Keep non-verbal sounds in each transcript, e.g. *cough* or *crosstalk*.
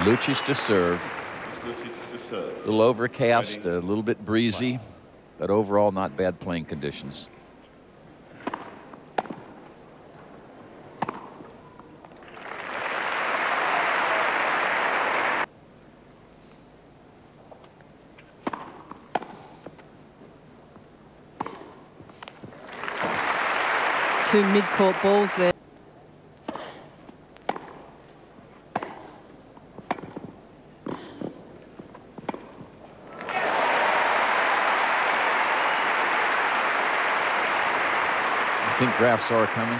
Lucic to serve. A little overcast, a little bit breezy, but overall not bad playing conditions. Two mid-court balls there. think Graf saw her coming?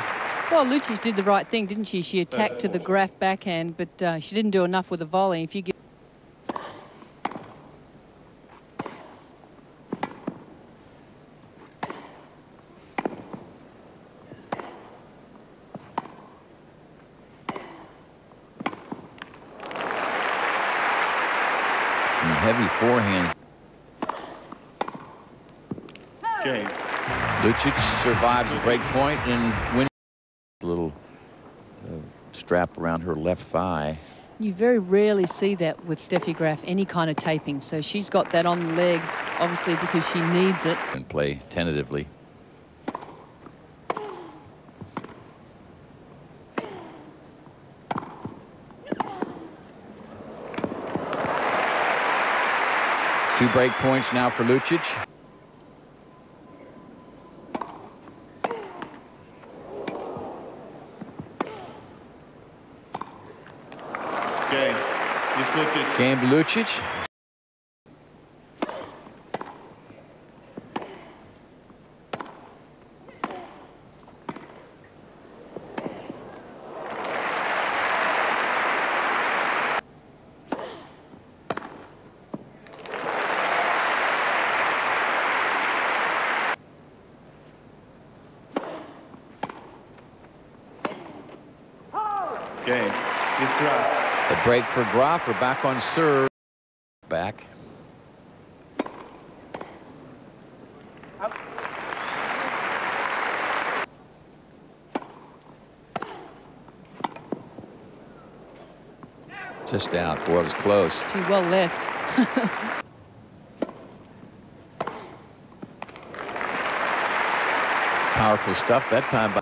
Well, Lucic did the right thing, didn't she? She attacked to the Graf backhand, but uh, she didn't do enough with the volley. If you get Some heavy forehand. Game. A break point and wins. A little uh, strap around her left thigh. You very rarely see that with Steffi Graf, any kind of taping. So she's got that on the leg, obviously because she needs it. And play tentatively. Two break points now for Lucic. Game. Miss Lucic. Game Lucic. Game. Miss Graf. A break for Graf. We're back on serve. Back. Just out. It was close. Too well left. *laughs* Powerful stuff that time. by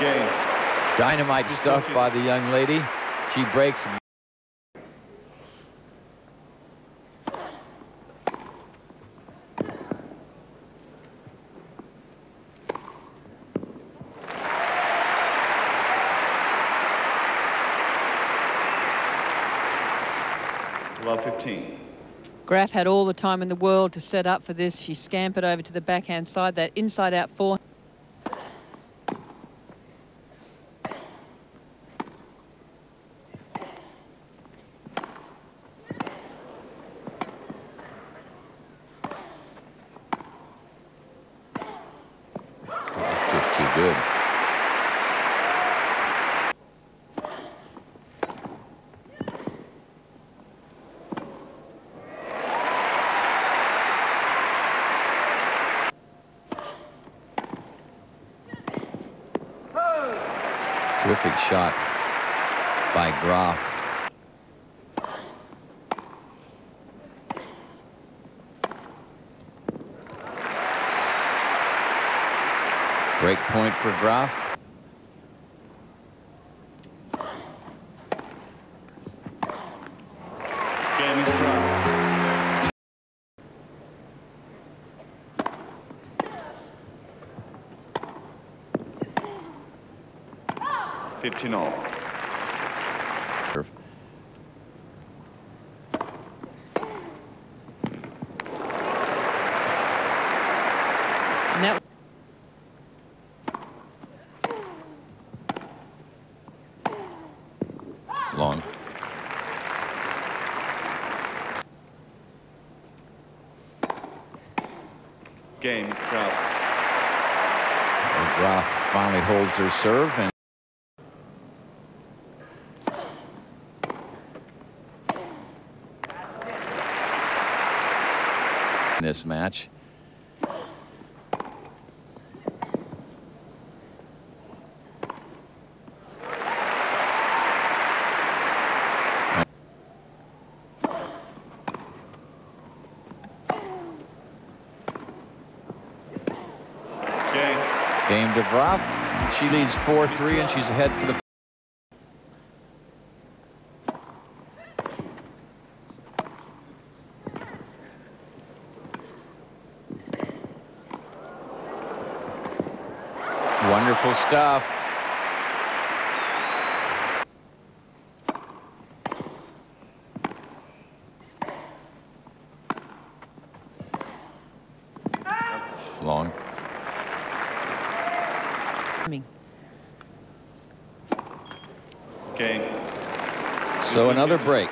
Game. Dynamite stuff by the young lady. She breaks. Love 15. Graf had all the time in the world to set up for this. She scampered over to the backhand side, that inside-out four. Just too good. Terrific shot by Graf. Break point for Graf. Game is Graf. Fifteen all. Serve. And that Long. Game is Graf. And Graf finally holds her serve and this match. De Graf. She leads 4-3 and she's ahead for the Wonderful stuff. So another break.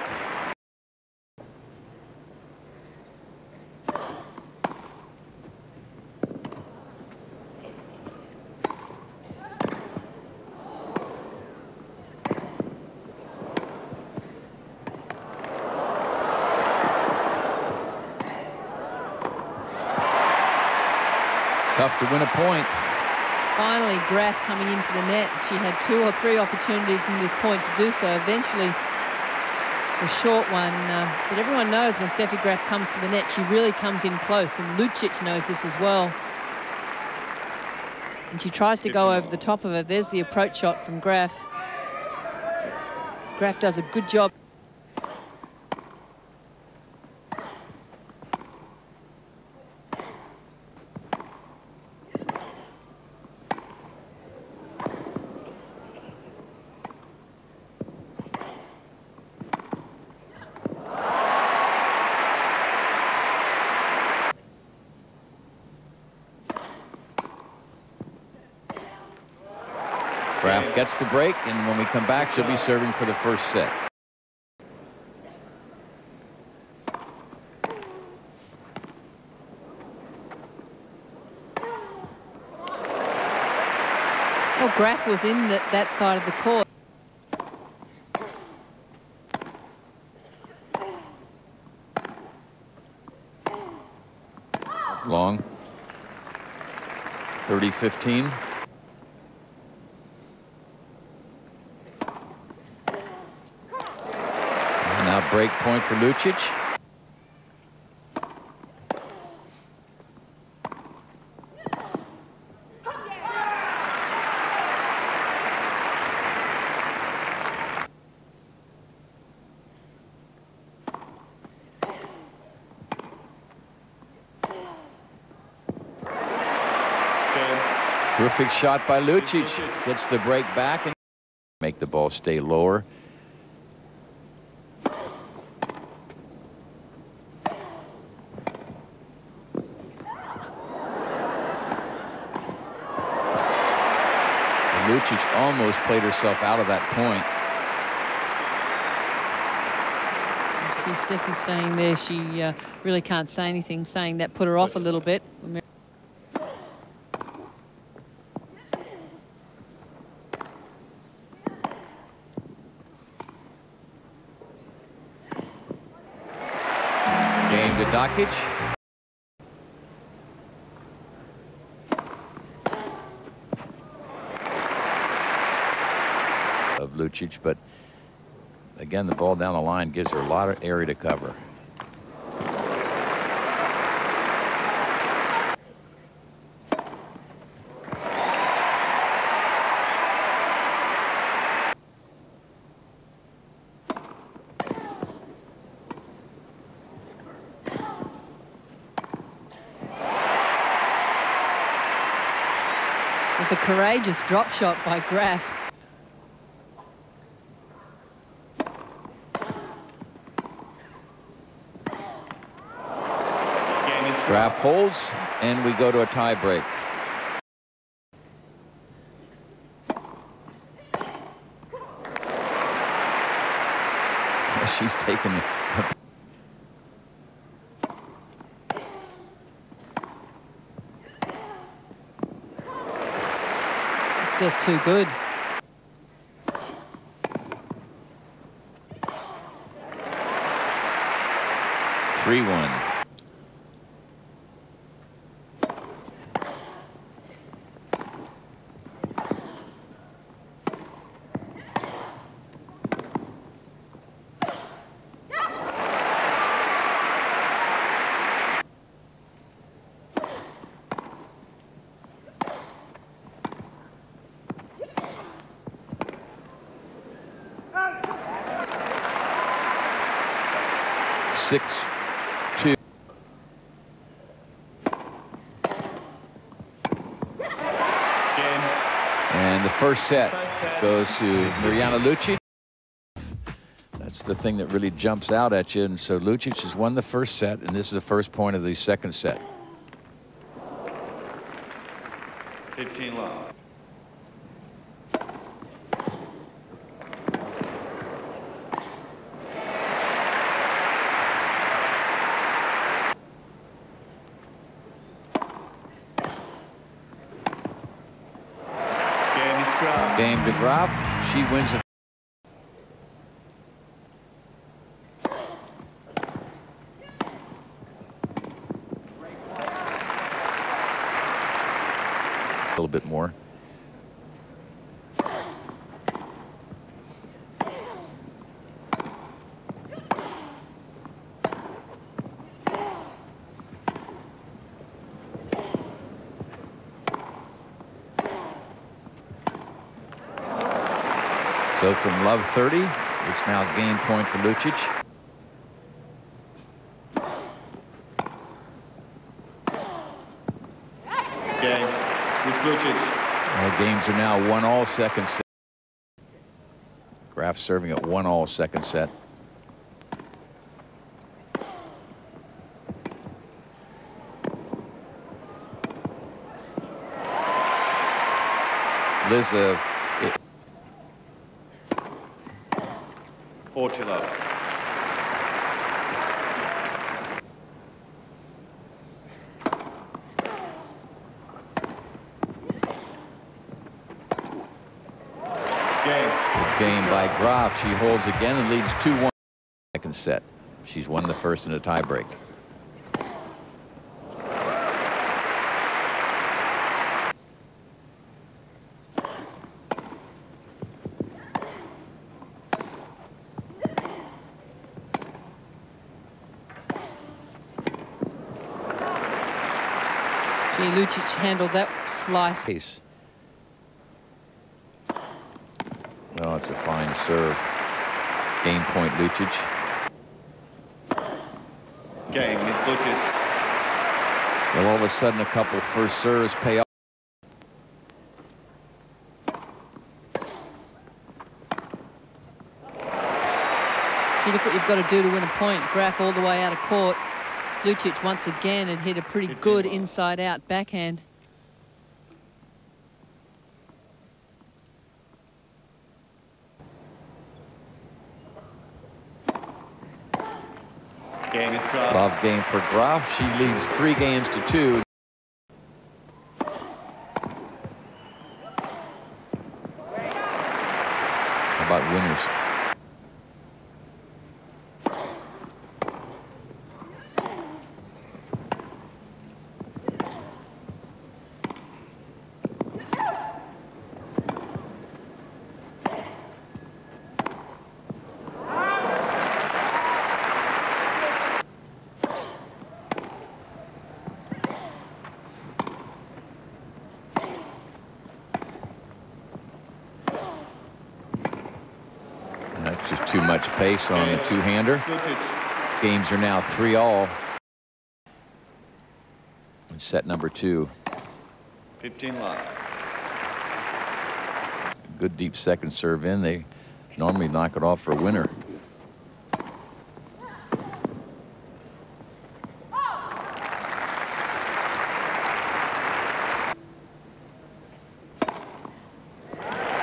Tough to win a point. Finally, Graf coming into the net. She had two or three opportunities in this point to do so. Eventually, the short one. Uh, but everyone knows when Steffi Graf comes to the net, she really comes in close. And Lucic knows this as well. And she tries to go over the top of her. There's the approach shot from Graf. Graf does a good job. Graf gets the break, and when we come back, she'll be serving for the first set. Well, Graf was in the, that side of the court. Long. 30-15. Now break point for Lucic. Terrific shot by Lucic. Gets the break back and make the ball stay lower. Lucic almost played herself out of that point. See Steffi staying there. She uh, really can't say anything, saying that put her off a little bit. Game to Dokic. Of Lucic, but again, the ball down the line gives her a lot of area to cover. It was a courageous drop shot by Graf. Is holds, and we go to a tie break. *laughs* She's taken it. It's just too good. Six, two. And the first set goes to Mirjana Lucic. That's the thing that really jumps out at you. And so Lucic has won the first set, and this is the first point of the second set. 15 love. Game to Graf. She wins it. A little bit more. So from love 30, it's now game point for Lucic. Game with Lucic. All games are now one all second set. Graf serving at one all second set. Liza, uh, it, 40 love. Game. game by Graf. She holds again and leads 2-1 second set. She's won the first in a tiebreak. Gee, Lucic handled that slice. Case. Oh, it's a fine serve. Game point, Lucic. Game is Lucic. Well, all of a sudden, a couple first serves pay off. Gee, look what you've got to do to win a point. Graf all the way out of court. Lucic once again had hit a pretty Good good inside-out backhand. Game is Graf. Love game for Graf. She leads three games to two. How about winners? And That's just too much pace on the two-hander. Games are now three all. In set number two. 15 love. Good deep second serve in. They normally knock it off for a winner.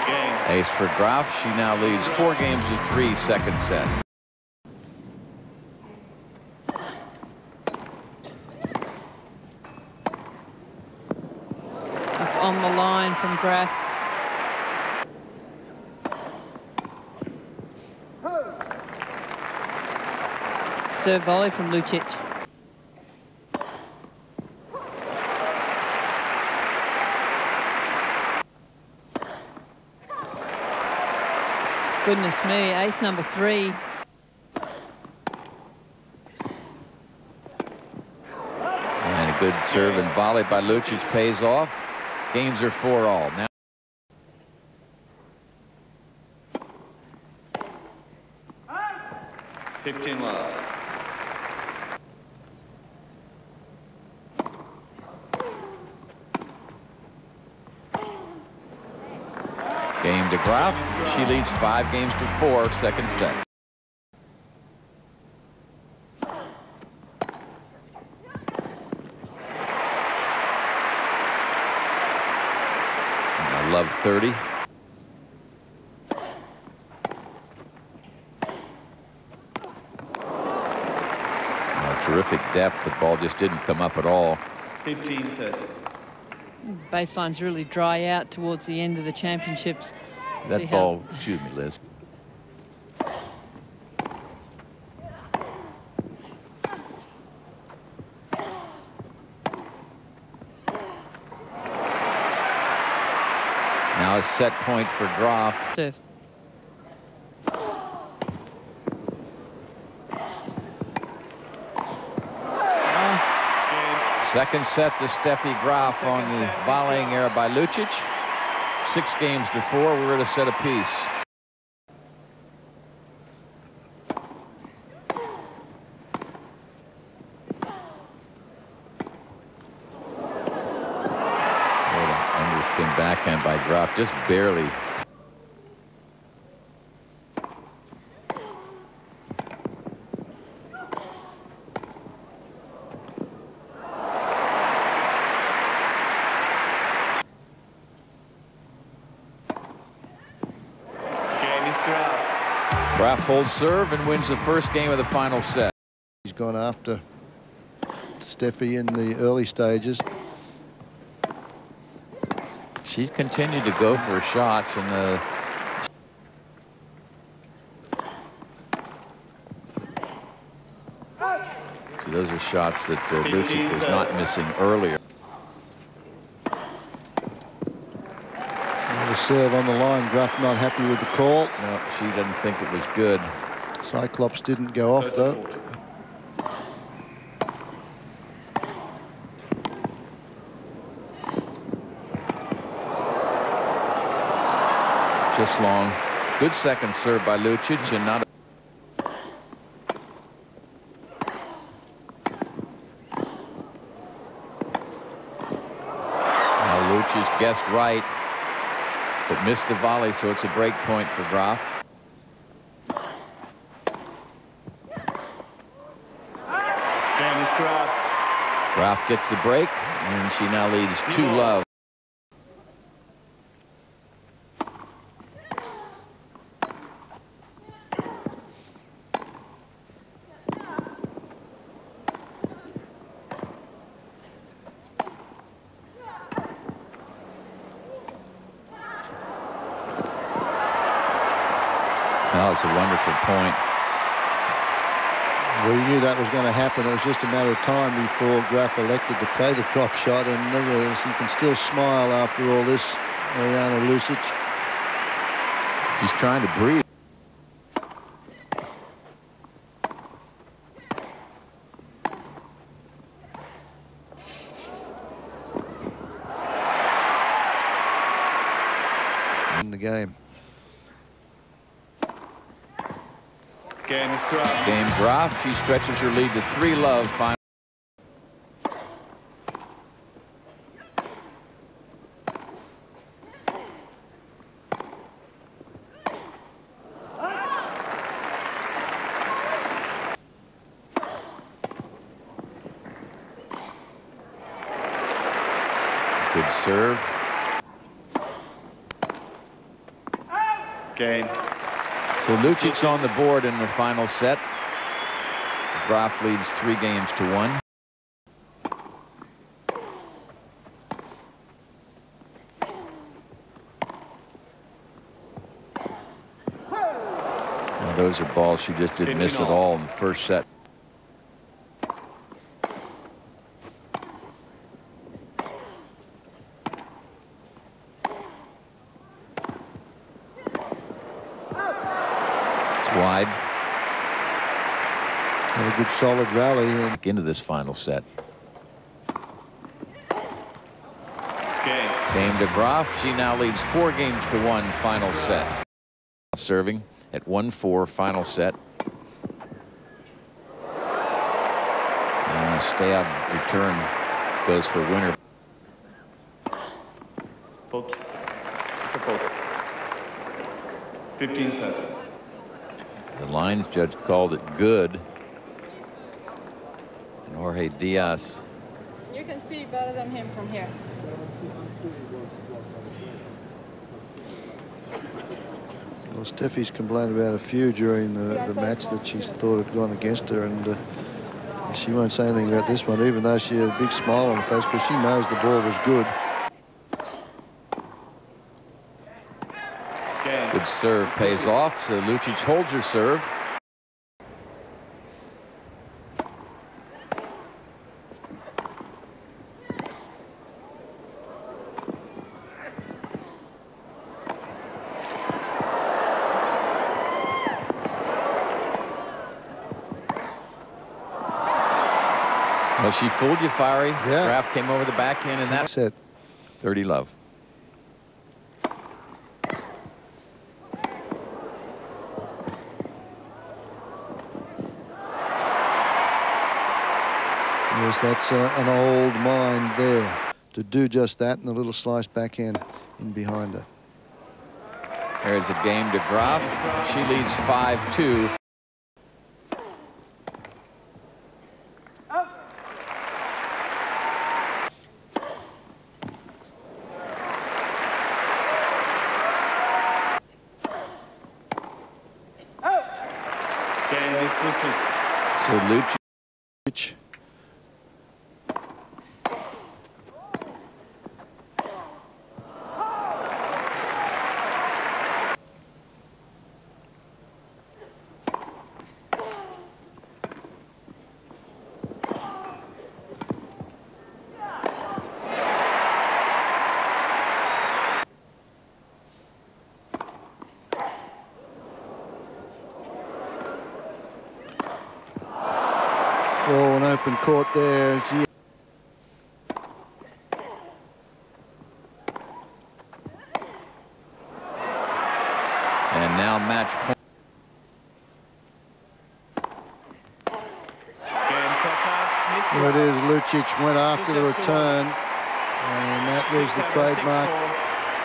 Game. Ace for Graf. She now leads four games to three second set. It's on the line from Graf. Serve volley from Lucic. Goodness me, ace number three. And a good serve and volley by Lucic pays off. Games are four all. Now 15 love. Graf. She leads five games to four, second set. I love 30. terrific depth. The ball just didn't come up at all. 15 30. Baselines really dry out towards the end of the championships. That See ball, how- excuse me, Liz. Now a set point for Graf. Second set to Steffi Graf on the volleying error by Lucic. Six games to four. We're at a set apiece. Underspin backhand by Graf, just barely. Game is Graf. Graf holds serve and wins the first game of the final set. He's gone after Steffi in the early stages. She's continued to go for shots and the those are shots that uh, Lucic was not missing earlier. And the serve on the line. Graf not happy with the call. No, she didn't think it was good. Cyclops didn't go off though. Just long. Good second serve by Lucic and not. Lucic guessed right, but missed the volley, so it's a break point for is Graf. Graf gets the break, and she now leads two love. That was a wonderful point. Well, you knew that was going to happen. It was just a matter of time before Graf elected to play the drop shot. And at you can still smile after all this, Mirjana Lucic. She's trying to breathe. in the game. Game is. Game Graf. She stretches her lead to three love. Final. Good serve. Game. So Lucic's on the board in the final set. Graf leads three games to one. Now those are balls she just didn't miss at all in the first set. It's wide. Had a good solid rally. And into this final set. Game. To Graf. She now leads four games to one final set. Serving at 1-4 final set. Uh, stab return goes for winner. It's a poke. 15-30. The lines judge called it good. And Jorge Diaz. You can see better than him from here. Well, Steffi's complained about a few during the, the match that she thought had gone against her, and uh, she won't say anything about this one, even though she had a big smile on her face, because she knows the ball was good. Good serve pays off. So Lucic holds her serve. She fooled you, Fiery. Yeah. Graf came over the backhand, and that's it. 30 love. Yes, that's uh, an old mind there to do just that, and a little slice backhand in behind her. There's a game to Graf. She leads 5-2. Game is Lucic. So Lucic Which Oh, an open court there. She and now match point. There it is. Lucic went after the return, and that was the trademark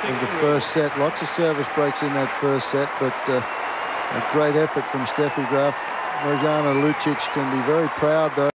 of the first set. Lots of service breaks in that first set, but uh, a great effort from Steffi Graf. Mirjana Lucic can be very proud, though.